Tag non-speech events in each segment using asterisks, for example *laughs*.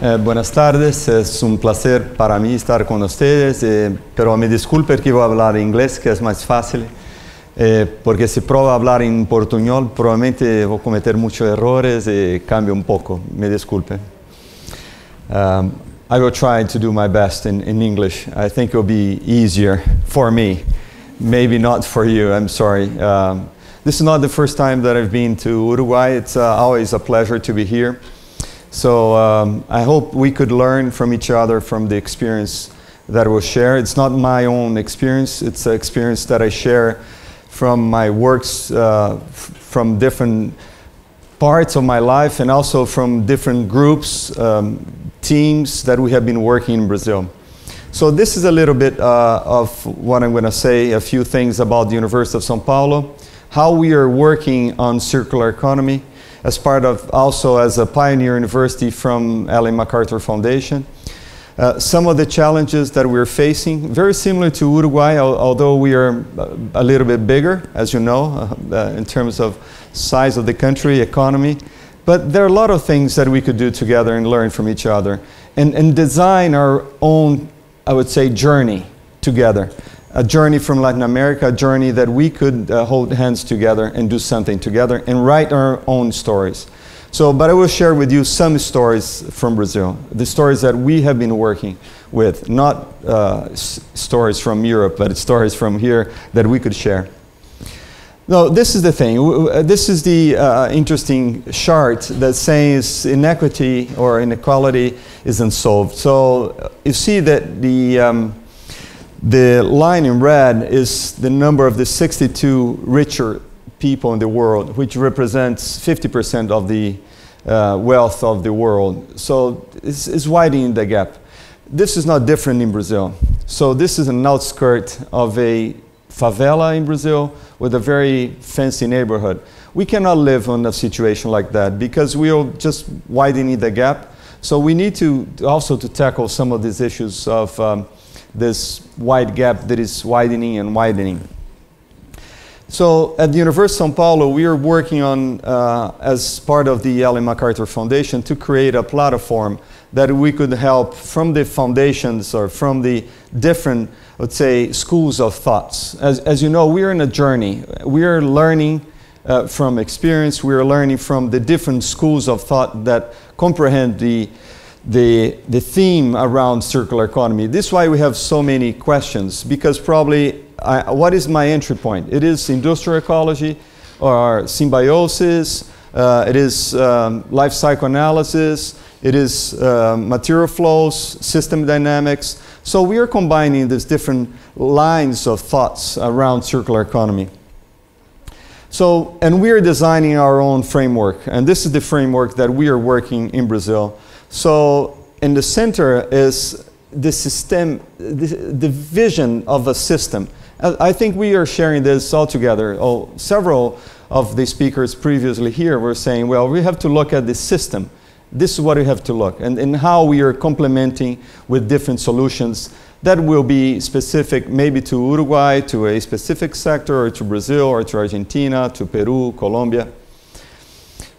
Eh, buenas tardes, es un placer para mí estar con ustedes, eh, pero me disculpe que voy a hablar inglés, que es más fácil, eh, porque si pruebo a hablar en portuñol probablemente voy a cometer muchos errores y cambio un poco, me disculpe. Um, I will try to do my best in, in English. I think it will be easier for me, maybe not for you, I'm sorry. Um, this is not the first time that I've been to Uruguay, it's uh, always a pleasure to be here. So um, I hope we could learn from each other from the experience that we'll share. It's not my own experience, it's an experience that I share from my works uh, from different parts of my life and also from different groups, um, teams that we have been working in Brazil. So this is a little bit uh, of what I'm going to say, a few things about the University of São Paulo, how we are working on circular economy, as part of also as a pioneer university from Ellen MacArthur Foundation. Uh, some of the challenges that we're facing, very similar to Uruguay, al- although we are a little bit bigger, as you know, uh, uh, in terms of size of the country, economy. But there are a lot of things that we could do together and learn from each other and, and design our own, I would say, journey together a journey from Latin America, a journey that we could uh, hold hands together and do something together and write our own stories. So, but I will share with you some stories from Brazil, the stories that we have been working with, not uh, stories from Europe, but stories from here that we could share. No, this is the thing. W- w- This is the uh, interesting chart that says inequity or inequality is unsolved. So uh, you see that the um, the line in red is the number of the 62 richer people in the world, which represents 50% of the uh, wealth of the world. So it's, it's widening the gap. This is not different in Brazil. So this is an outskirt of a favela in Brazil with a very fancy neighborhood. We cannot live on a situation like that because we are just widening the gap. So we need to also to tackle some of these issues of um, this wide gap that is widening and widening. So at the University of São Paulo, we are working on, uh, as part of the Ellen MacArthur Foundation, to create a platform that we could help from the foundations or from the different, let's say, schools of thoughts. As, as you know, we are in a journey. We are learning uh, from experience. We are learning from the different schools of thought that comprehend the the, the theme around circular economy. This is why we have so many questions, because probably I, what is my entry point? It is industrial ecology or symbiosis, uh, it is um, life cycle analysis, it is uh, material flows, system dynamics. So we are combining these different lines of thoughts around circular economy. So, and we are designing our own framework, and this is the framework that we are working in Brazil. So, in the center is the system, the, the vision of a system. I think we are sharing this all together. Oh, several of the speakers previously here were saying, well, we have to look at the system. This is what we have to look, and, and how we are complementing with different solutions that will be specific maybe to Uruguay, to a specific sector, or to Brazil, or to Argentina, to Peru, Colombia.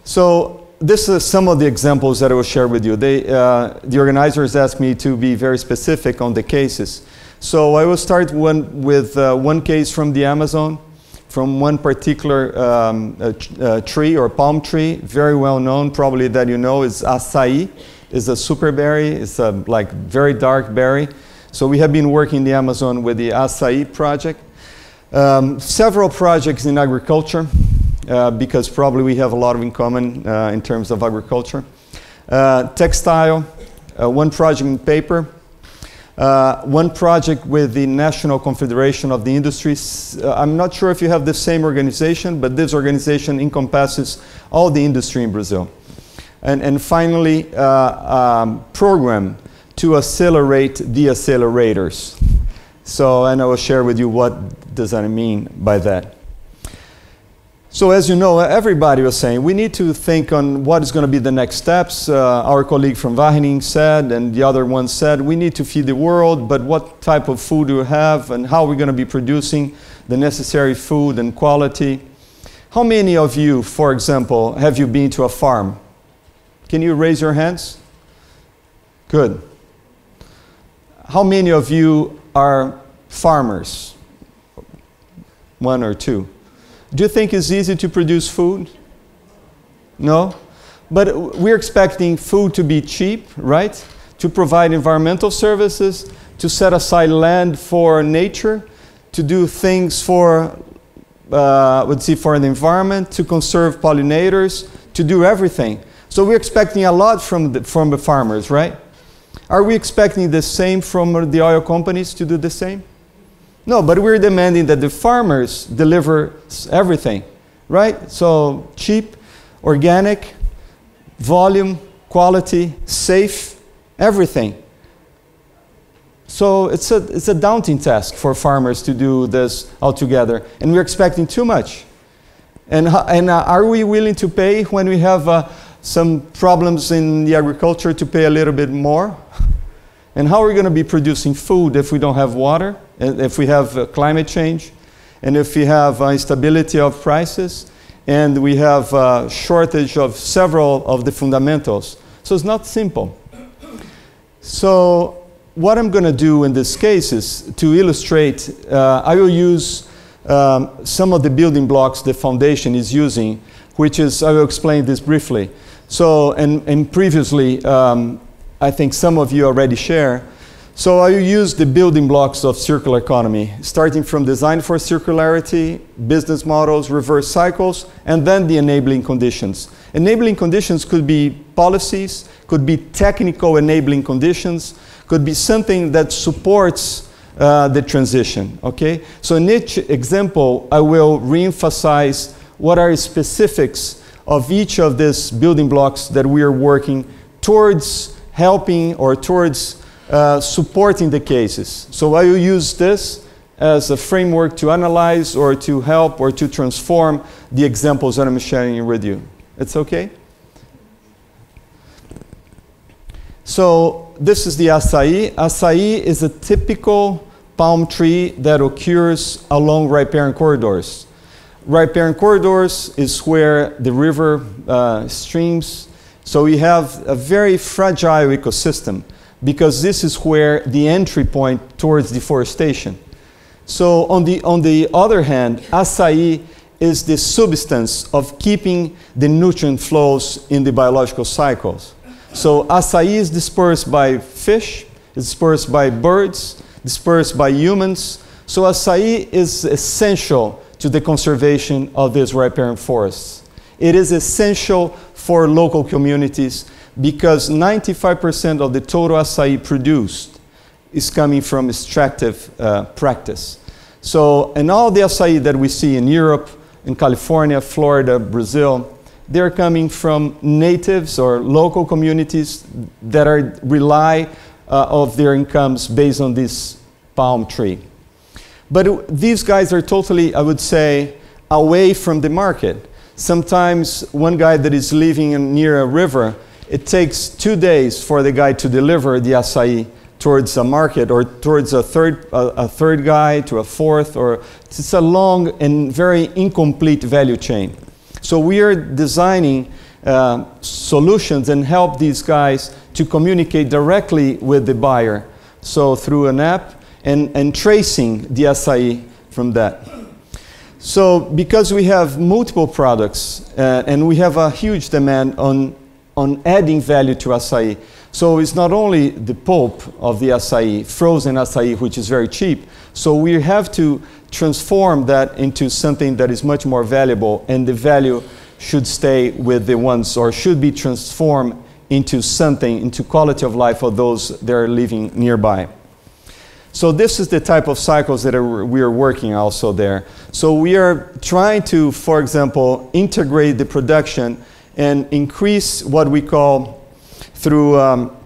So this is some of the examples that I will share with you. They, uh, the organizers asked me to be very specific on the cases. So I will start one, with uh, one case from the Amazon, from one particular um, uh, tree or palm tree, very well known, probably that you know, is acai. It's a super berry. It's a like very dark berry. So we have been working in the Amazon with the acai project. Um, several projects in agriculture, because probably we have a lot in common uh, in terms of agriculture. Uh, textile, uh, one project in paper, uh, one project with the National Confederation of the Industries. Uh, I'm not sure if you have the same organization, but this organization encompasses all the industry in Brazil. And, and finally, uh, um, program to accelerate the accelerators. So, and I will share with you what does that mean by that. So, as you know, everybody was saying we need to think on what is going to be the next steps. Uh, our colleague from Wageningen said, and the other one said, we need to feed the world, but what type of food do we have, and how are we going to be producing the necessary food and quality? How many of you, for example, have you been to a farm? Can you raise your hands? Good. How many of you are farmers? One or two. Do you think it's easy to produce food? No? But we're expecting food to be cheap, right? To provide environmental services, to set aside land for nature, to do things for, uh, let's see, for the environment, to conserve pollinators, to do everything. So we're expecting a lot from the, from the farmers, right? Are we expecting the same from the oil companies to do the same? No, but we're demanding that the farmers deliver everything, right? So cheap, organic, volume, quality, safe, everything. So it's a, it's a daunting task for farmers to do this altogether, and we're expecting too much. And, and uh, are we willing to pay when we have uh, some problems in the agriculture to pay a little bit more? And how are we going to be producing food if we don't have water, if we have uh, climate change, and if we have uh, instability of prices, and we have a uh, shortage of several of the fundamentals? So it's not simple. So what I'm going to do in this case is to illustrate, uh, I will use um, some of the building blocks the foundation is using, which is, I will explain this briefly. So, and, and previously, um, I think some of you already share. So I use the building blocks of circular economy, starting from design for circularity, business models, reverse cycles, and then the enabling conditions. Enabling conditions could be policies, could be technical enabling conditions, could be something that supports uh, the transition, okay? So in each example, I will reemphasize what are specifics of each of these building blocks that we are working towards helping or towards uh, supporting the cases. So I will use this as a framework to analyze or to help or to transform the examples that I'm sharing with you. It's okay? So this is the acai. Acai is a typical palm tree that occurs along riparian corridors. Riparian corridors is where the river uh, streams so we have a very fragile ecosystem because this is where the entry point towards deforestation. So on the, on the other hand, acai is the substance of keeping the nutrient flows in the biological cycles. So acai is dispersed by fish, it's dispersed by birds, dispersed by humans. So acai is essential to the conservation of these riparian forests. It is essential for local communities because 95% of the total acai produced is coming from extractive uh, practice. So, and all the acai that we see in Europe, in California, Florida, Brazil, they're coming from natives or local communities that are rely uh, of their incomes based on this palm tree. But these guys are totally, I would say, away from the market. Sometimes one guy that is living near a river, it takes two days for the guy to deliver the acai towards a market or towards a third, a, a third guy to a fourth, or it's a long and very incomplete value chain. So we are designing uh, solutions and help these guys to communicate directly with the buyer. So through an app and, and tracing the acai from that. So because we have multiple products uh, and we have a huge demand on, on adding value to acai, so it's not only the pulp of the acai, frozen acai, which is very cheap, so we have to transform that into something that is much more valuable and the value should stay with the ones or should be transformed into something, into quality of life for those that are living nearby. So this is the type of cycles that are, we are working also there. So we are trying to, for example, integrate the production and increase what we call through um,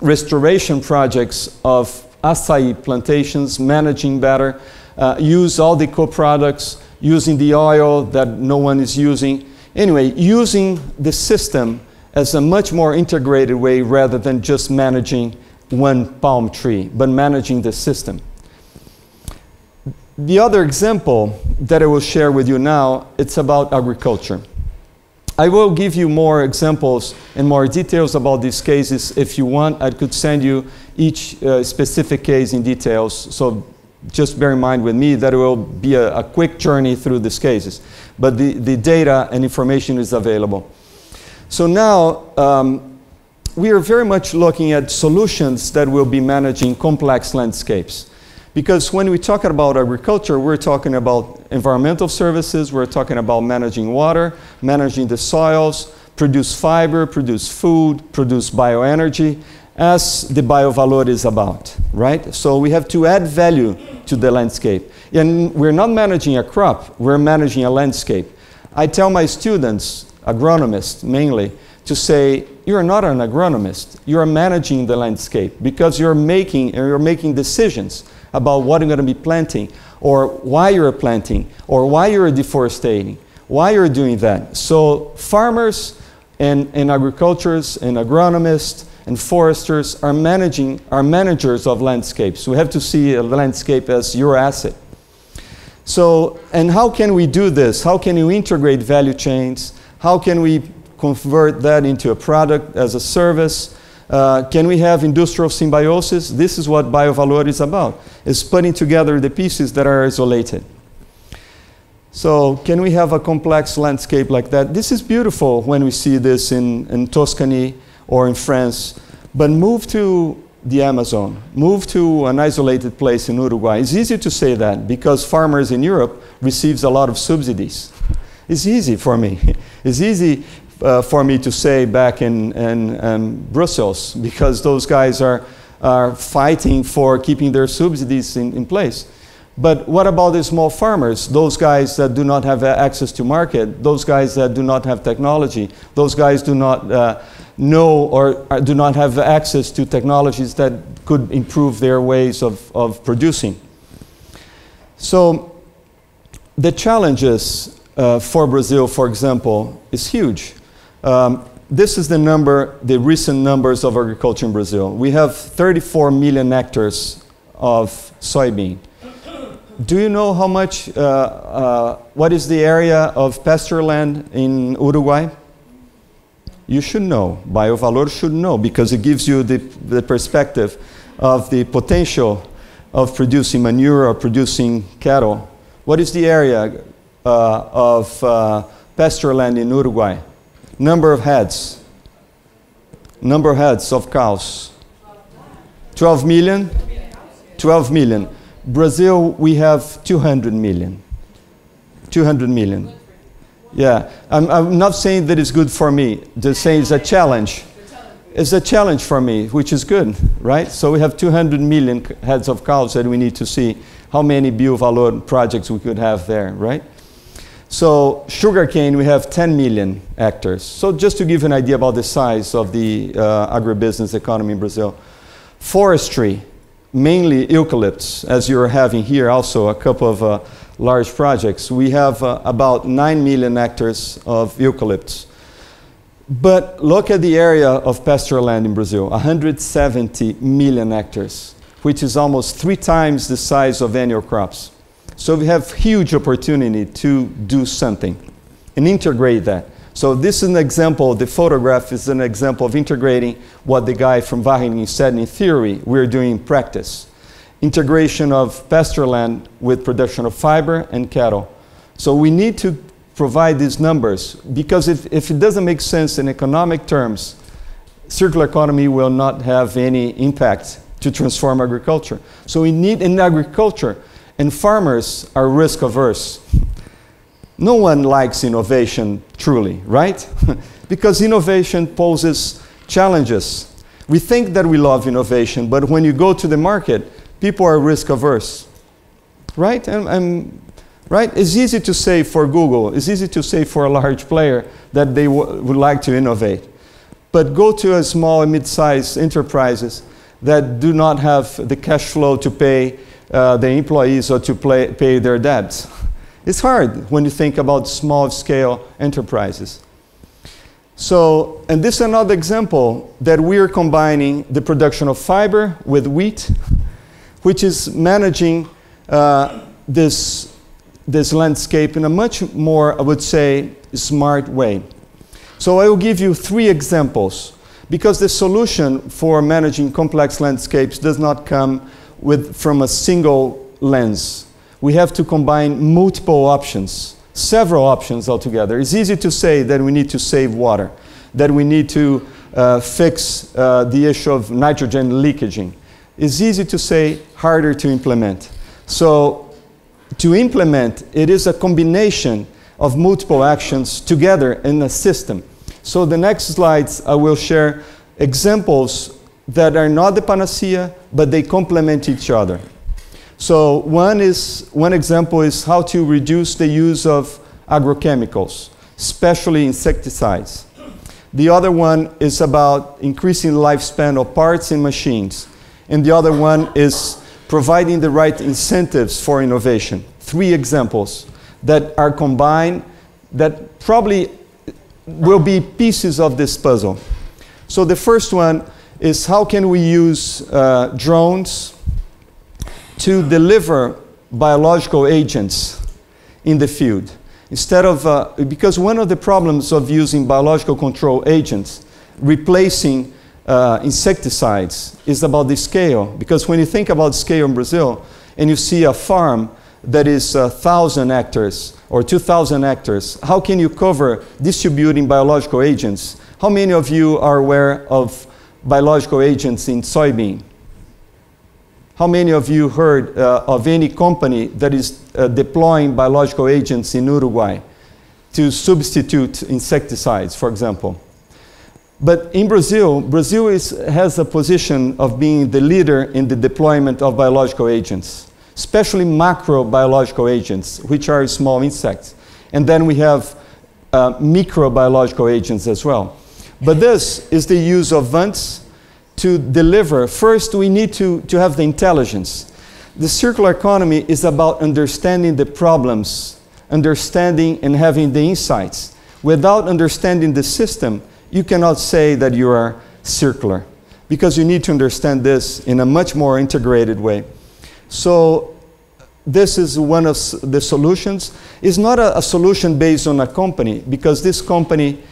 restoration projects of acai plantations, managing better, uh, use all the co-products, using the oil that no one is using. Anyway, using the system as a much more integrated way rather than just managing one palm tree, but managing the system. The other example that I will share with you now, it's about agriculture. I will give you more examples and more details about these cases. If you want, I could send you each uh, specific case in details. So just bear in mind with me that it will be a, a quick journey through these cases. But the, the data and information is available. So now, um, we are very much looking at solutions that will be managing complex landscapes. Because when we talk about agriculture, we're talking about environmental services, we're talking about managing water, managing the soils, produce fiber, produce food, produce bioenergy, as the BioValor is about, right? So we have to add value to the landscape. And we're not managing a crop, we're managing a landscape. I tell my students, agronomists mainly, to say, you're not an agronomist, you're managing the landscape because you're making, you're making decisions about what you're going to be planting, or why you're planting, or why you're deforesting, why you're doing that. So farmers and, and agriculturists and agronomists and foresters are managing are managers of landscapes. We have to see a landscape as your asset. So, and how can we do this? How can you integrate value chains? How can we convert that into a product as a service? Uh, can we have industrial symbiosis? This is what BioValor is about, is putting together the pieces that are isolated. So can we have a complex landscape like that? This is beautiful when we see this in, in Tuscany or in France, but move to the Amazon, move to an isolated place in Uruguay. It's easy to say that because farmers in Europe receives a lot of subsidies. It's easy for me. *laughs* It's easy uh, for me to say back in, in um, Brussels because those guys are, are fighting for keeping their subsidies in, in place. But what about the small farmers, those guys that do not have access to market, those guys that do not have technology, those guys do not uh, know or do not have access to technologies that could improve their ways of, of producing. So the challenges uh, for Brazil, for example, is huge. Um, this is the number, the recent numbers of agriculture in Brazil. We have 34 million hectares of soybean. Do you know how much, uh, uh, what is the area of pasture land in Uruguay? You should know. BioValor should know because it gives you the, the perspective of the potential of producing manure or producing cattle. What is the area uh, of uh, pasture land in Uruguay? Number of heads. Number of heads of cows. 12 million? 12 million. Brazil, we have 200 million. 200 million. Yeah, I'm, I'm not saying that it's good for me. Just saying it's a challenge. It's a challenge for me, which is good, right? So we have 200 million heads of cows that we need to see how many BioValor projects we could have there, right? So sugarcane, we have 10 million hectares. So just to give an idea about the size of the uh, agribusiness economy in Brazil. Forestry, mainly eucalypts, as you're having here also a couple of uh, large projects. We have uh, about 9 million hectares of eucalypts. But look at the area of pasture land in Brazil, 170 million hectares, which is almost three times the size of annual crops. So we have huge opportunity to do something and integrate that. So this is an example, the photograph is an example of integrating what the guy from Wageningen said in theory, we're doing in practice. Integration of pasture land with production of fiber and cattle. So we need to provide these numbers because if, if it doesn't make sense in economic terms, circular economy will not have any impact to transform agriculture. So we need in agriculture and farmers are risk averse. No one likes innovation truly, right? *laughs* because innovation poses challenges. We think that we love innovation, but when you go to the market, people are risk averse. Right? And, right? It's easy to say for Google, it's easy to say for a large player that they would like to innovate. But go to a small and mid-sized enterprises that do not have the cash flow to pay uh, the employees or to play, pay their debts. It's hard when you think about small scale enterprises. So, and this is another example that we are combining the production of fiber with wheat, which is managing uh, this, this landscape in a much more, I would say, smart way. So I will give you three examples because the solution for managing complex landscapes does not come with, from a single lens. We have to combine multiple options, several options altogether. It's easy to say that we need to save water, that we need to uh, fix uh, the issue of nitrogen leakaging. It's easy to say, harder to implement. So to implement, it is a combination of multiple actions together in a system. So the next slides, I will share examples that are not the panacea, but they complement each other. So one, is, one example is how to reduce the use of agrochemicals, especially insecticides. The other one is about increasing the lifespan of parts and machines. And the other one is providing the right incentives for innovation. Three examples that are combined that probably will be pieces of this puzzle. So the first one is how can we use uh, drones to deliver biological agents in the field? Instead of, uh, because one of the problems of using biological control agents, replacing uh, insecticides, is about the scale. Because when you think about scale in Brazil, and you see a farm that is 1,000 hectares or 2,000 hectares, how can you cover distributing biological agents? How many of you are aware of biological agents in soybean? How many of you heard uh, of any company that is uh, deploying biological agents in Uruguay to substitute insecticides, for example? But in Brazil, Brazil is, has a position of being the leader in the deployment of biological agents, especially macrobiological agents, which are small insects. And then we have uh, microbiological agents as well. But this is the use of vents to deliver, first we need to, to have the intelligence. The circular economy is about understanding the problems, understanding and having the insights. Without understanding the system, you cannot say that you are circular because you need to understand this in a much more integrated way. So this is one of the solutions. It's not a, a solution based on a company because this company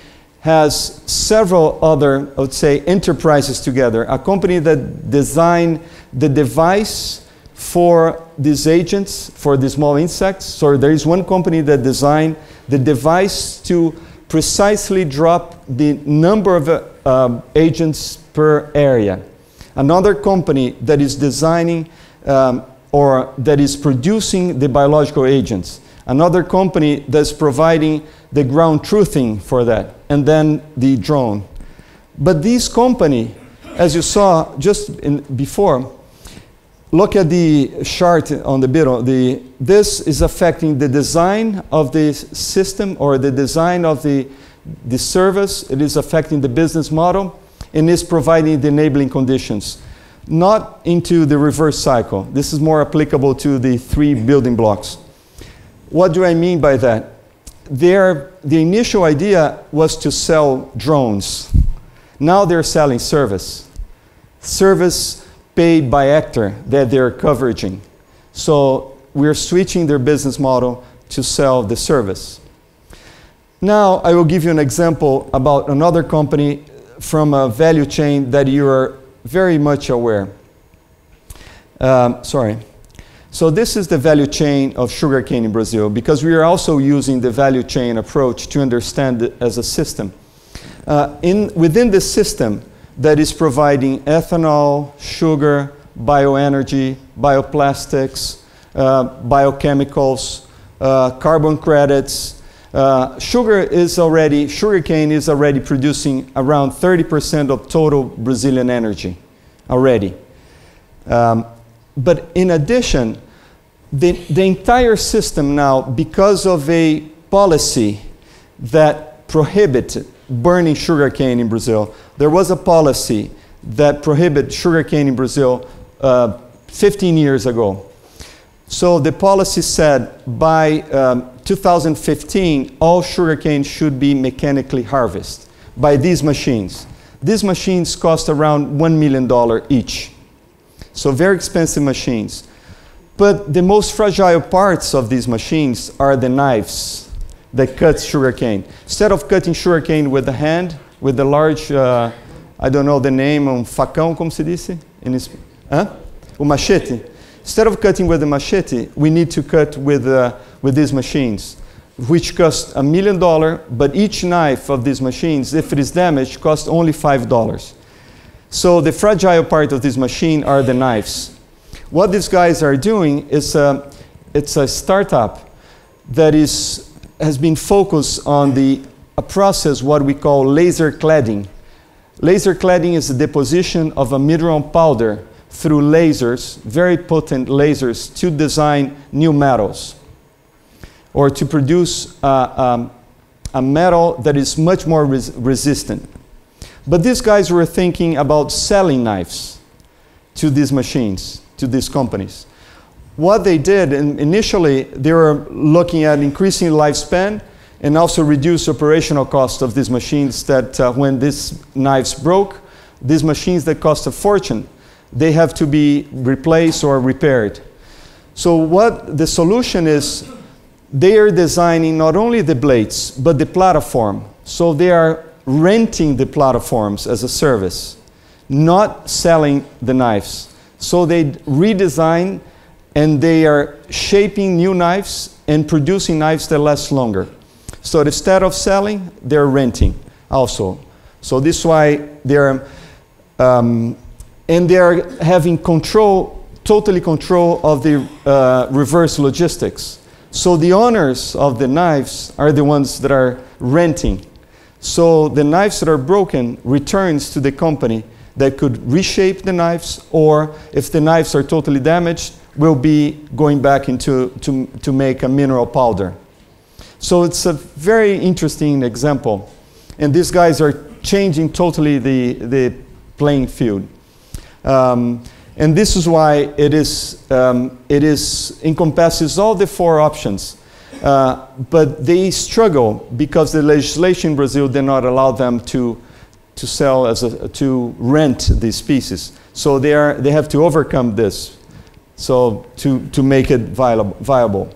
has several other, I would say, enterprises together. A company that designed the device for these agents, for the small insects. So there is one company that designed the device to precisely drop the number of uh, agents per area. Another company that is designing um, or that is producing the biological agents. Another company that's providing the ground truthing for that, and then the drone. But this company, as you saw just before, look at the chart on the middle. The, this is affecting the design of the system or the design of the, the service. It is affecting the business model and is providing the enabling conditions. Not into the reverse cycle. This is more applicable to the three building blocks. What do I mean by that? Their, the initial idea was to sell drones. Now they're selling service. Service paid by hectare that they're covering. So we're switching their business model to sell the service. Now I will give you an example about another company from a value chain that you are very much aware. Um, sorry. So this is the value chain of sugarcane in Brazil because we are also using the value chain approach to understand it as a system. Uh, in, within the system that is providing ethanol, sugar, bioenergy, bioplastics, uh, biochemicals, uh, carbon credits, uh, sugar is already, sugarcane is already producing around 30% of total Brazilian energy already. Um, but in addition, the, the entire system now, because of a policy that prohibited burning sugarcane in Brazil, there was a policy that prohibited sugarcane in Brazil uh, 15 years ago. So the policy said by um, 2015, all sugarcane should be mechanically harvested by these machines. These machines cost around $1 million each. So very expensive machines. But the most fragile parts of these machines are the knives that cut sugarcane. Instead of cutting sugarcane with the hand, with the large, uh, I don't know the name, um facão, como se disse? In his, huh? O machete. Instead of cutting with the machete, we need to cut with, uh, with these machines, which cost a million dollars, but each knife of these machines, if it is damaged, costs only five dollars. So the fragile part of this machine are the knives. What these guys are doing is uh, it's a startup that is, has been focused on the, a process what we call laser cladding. Laser cladding is the deposition of a mineral powder through lasers, very potent lasers, to design new metals or to produce uh, um, a metal that is much more res resistant. But these guys were thinking about selling knives to these machines, to these companies. What they did, initially, they were looking at increasing lifespan and also reduce operational cost of these machines that uh, when these knives broke, these machines that cost a fortune, they have to be replaced or repaired. So what the solution is, they are designing not only the blades, but the platform. So they are renting the platforms as a service, not selling the knives. So they redesign and they are shaping new knives and producing knives that last longer. So instead of selling, they're renting also. So this is why they're, um, and they're having control, totally control of the uh, reverse logistics. So the owners of the knives are the ones that are renting. So the knives that are broken returns to the company that could reshape the knives, or if the knives are totally damaged, will be going back into to, to make a mineral powder. So it's a very interesting example. And these guys are changing totally the, the playing field. Um, and this is why it is, um, it is encompasses all the four options. Uh, but they struggle because the legislation in Brazil did not allow them to, to sell as a, to rent these pieces. So they, are, they have to overcome this so to, to make it viable.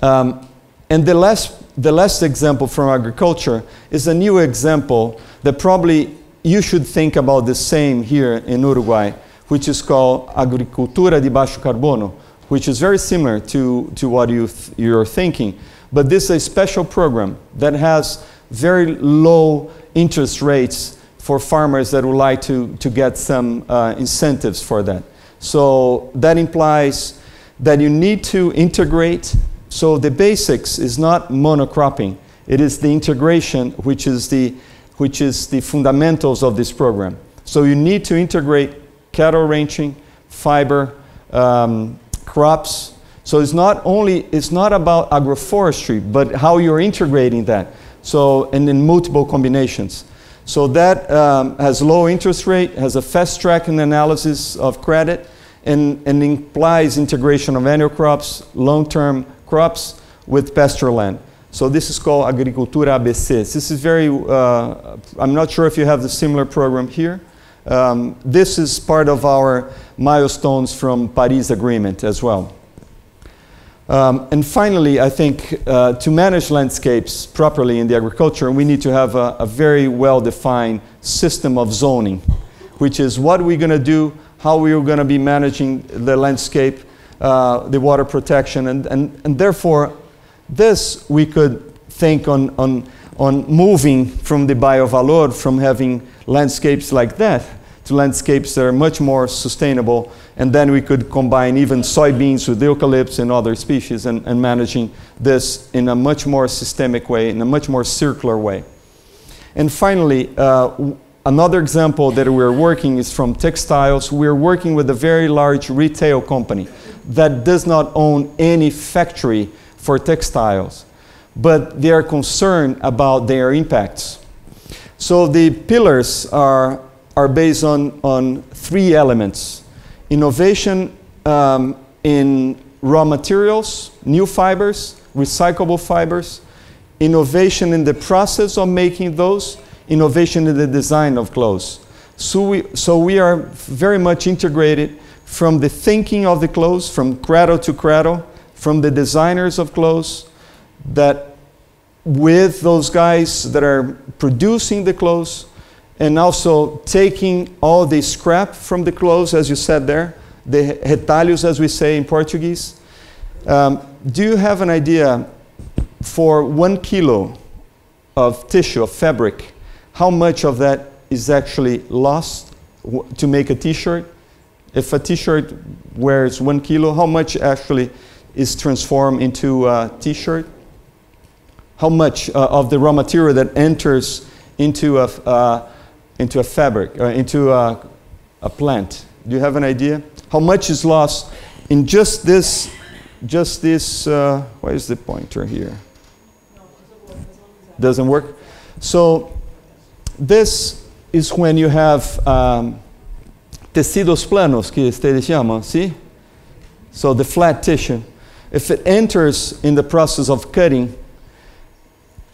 Um, and the last, the last example from agriculture is a new example that probably you should think about the same here in Uruguay, which is called Agricultura de Baixo Carbono, which is very similar to, to what you th you're thinking. But this is a special program that has very low interest rates for farmers that would like to, to get some uh, incentives for that. So that implies that you need to integrate so the basics is not monocropping. It is the integration which is the, which is the fundamentals of this program. So you need to integrate cattle ranching, fiber, um, crops. So it's not only, it's not about agroforestry, but how you're integrating that. So, and in multiple combinations. So that um, has low interest rate, has a fast track in analysis of credit, and, and implies integration of annual crops, long-term crops with pasture land. So this is called Agricultura ABC. This is very, uh, I'm not sure if you have the similar program here. Um, this is part of our milestones from Paris Agreement as well. Um, and finally, I think uh, to manage landscapes properly in the agriculture, we need to have a, a very well-defined system of zoning, which is what we're going to do, how we're going to be managing the landscape, uh, the water protection, and, and, and therefore this we could think on, on, on moving from the biovalor, from having landscapes like that, to landscapes that are much more sustainable, and then we could combine even soybeans with eucalypts and other species and, and managing this in a much more systemic way, in a much more circular way. And finally, uh, Another example that we're working is from textiles. We're working with a very large retail company that does not own any factory for textiles, but they are concerned about their impacts. So the pillars are, are based on, on three elements. Innovation um, in raw materials, new fibers, recyclable fibers, innovation in the process of making those, innovation in the design of clothes. So we, so we are very much integrated from the thinking of the clothes, from cradle to cradle, from the designers of clothes, that with those guys that are producing the clothes and also taking all the scrap from the clothes, as you said there, the retalhos, as we say in Portuguese. Um, do you have an idea for one kilo of tissue, of fabric, how much of that is actually lost to make a t-shirt? If a t-shirt wears one kilo, how much actually is transformed into a t-shirt? How much uh, of the raw material that enters into a, uh, into a fabric, uh, into a, a plant? Do you have an idea? How much is lost in just this, just this, uh, where is the pointer here? Doesn't work? So this is when you have um, tecidos planos, que ustedes llaman, see? So the flat tissue. If it enters in the process of cutting,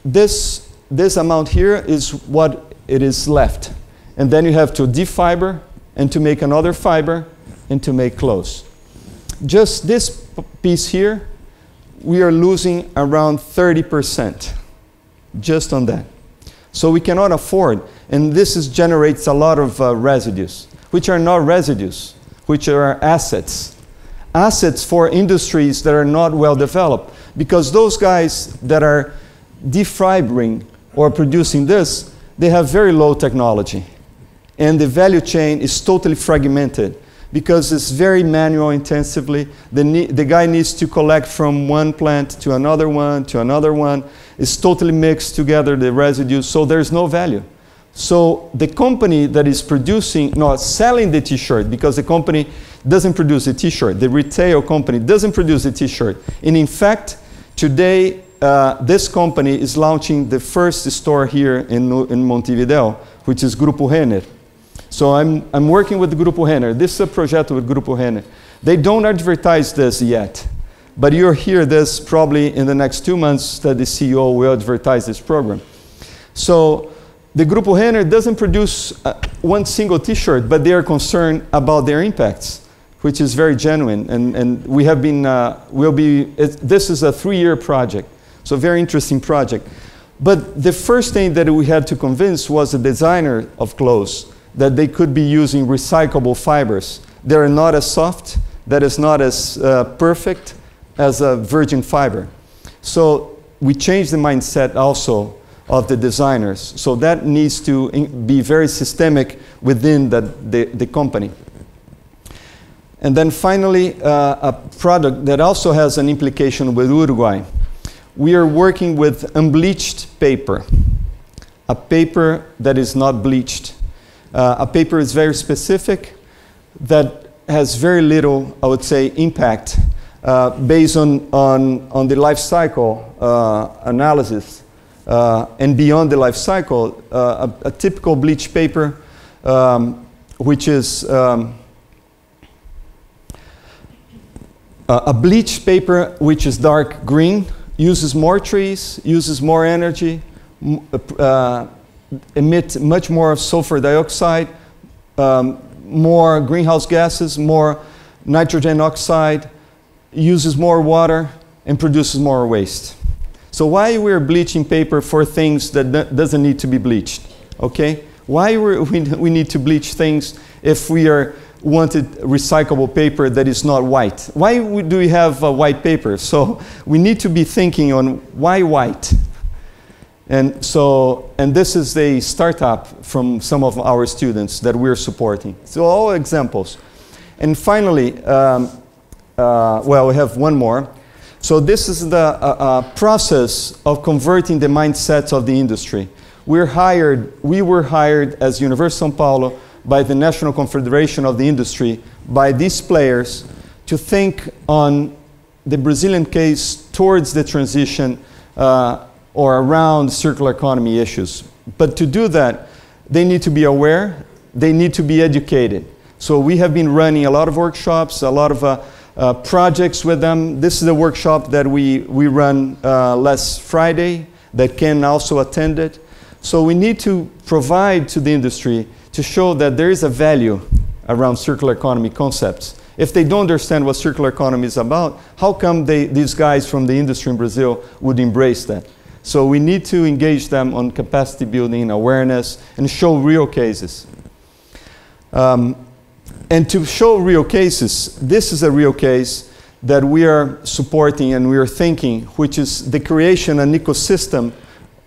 this, this amount here is what it is left. And then you have to defiber and to make another fiber and to make clothes. Just this piece here, we are losing around 30% just on that. So we cannot afford, and this is, generates a lot of uh, residues which are not residues, which are assets. Assets for industries that are not well developed. Because those guys that are defibering or producing this, they have very low technology. And the value chain is totally fragmented because it's very manual intensively. The, the guy needs to collect from one plant to another one to another one. It's totally mixed together, the residues, so there's no value. So the company that is producing, not selling the t-shirt, because the company doesn't produce a t-shirt, the retail company doesn't produce a t-shirt. And in fact, today, uh, this company is launching the first store here in, in Montevideo, which is Grupo Renner. So I'm, I'm working with Grupo Renner. This is a project with Grupo Renner. They don't advertise this yet, but you'll hear this probably in the next two months that the CEO will advertise this program. So the Grupo Renner doesn't produce uh, one single t-shirt, but they are concerned about their impacts, which is very genuine. And, and we have been, uh, will be, this is a three-year project, so very interesting project. But the first thing that we had to convince was the designer of clothes that they could be using recyclable fibers. They are not as soft, that is not as uh, perfect as a virgin fiber. So we changed the mindset also of the designers. So that needs to be very systemic within the, the, the company. And then finally, uh, a product that also has an implication with Uruguay. We are working with unbleached paper, a paper that is not bleached. Uh, a paper is very specific that has very little, I would say, impact uh, based on, on, on the life cycle uh, analysis uh, and beyond the life cycle, uh, a, a, typical bleach paper, um, which is um, a bleach paper which is dark green, uses more trees, uses more energy, uh, emit much more sulfur dioxide, um, more greenhouse gases, more nitrogen oxide, uses more water, and produces more waste. So why we're bleaching paper for things that doesn't need to be bleached? Okay? Why *laughs* we, we need to bleach things if we are wanted recyclable paper that is not white? Why do we have uh, white paper? *laughs* So we need to be thinking on why white? And so, and this is a startup from some of our students that we're supporting. So all examples. And finally, um, uh, well, we have one more. So this is the uh, uh, process of converting the mindsets of the industry. We're hired, we were hired as University of São Paulo by the National Confederation of the Industry, by these players, to think on the Brazilian case towards the transition uh, or around circular economy issues. But to do that, they need to be aware, they need to be educated. So we have been running a lot of workshops, a lot of uh, uh, projects with them. This is a workshop that we, we run uh, last Friday that Ken also attended. So we need to provide to the industry to show that there is a value around circular economy concepts If they don't understand what circular economy is about, how come they, these guys from the industry in Brazil would embrace that? So we need to engage them on capacity building, awareness, and show real cases. Um, and to show real cases, this is a real case that we are supporting and we are thinking, which is the creation an ecosystem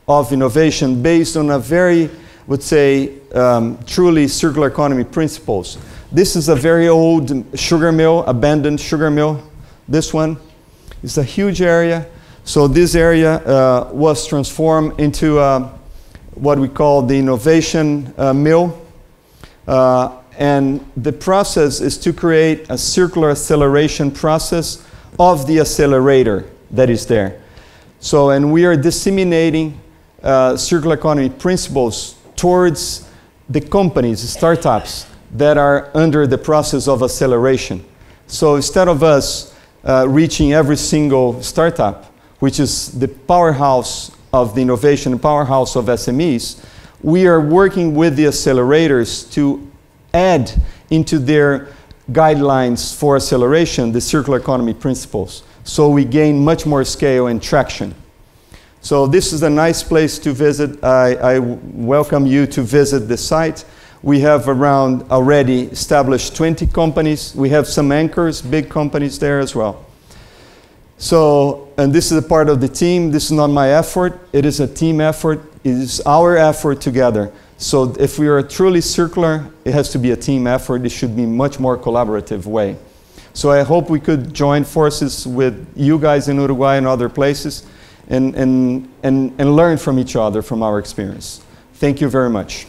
of innovation based on a very, would say, um, truly circular economy principles. This is a very old sugar mill, abandoned sugar mill. This one is a huge area. So this area uh, was transformed into uh, what we call the innovation uh, mill. Uh, and the process is to create a circular acceleration process of the accelerator that is there. So, and we are disseminating uh, circular economy principles towards the companies, startups that are under the process of acceleration. So instead of us uh, reaching every single startup, which is the powerhouse of the innovation, the powerhouse of SMEs, we are working with the accelerators to add into their guidelines for acceleration the circular economy principles. So we gain much more scale and traction. So this is a nice place to visit. I, I welcome you to visit the site. We have around already established 20 companies. We have some anchors, big companies there as well. So, and this is a part of the team. This is not my effort. It is a team effort. It is our effort together. So if we are truly circular, it has to be a team effort. It should be much more collaborative way. So I hope we could join forces with you guys in Uruguay and other places and, and, and, and learn from each other from our experience. Thank you very much.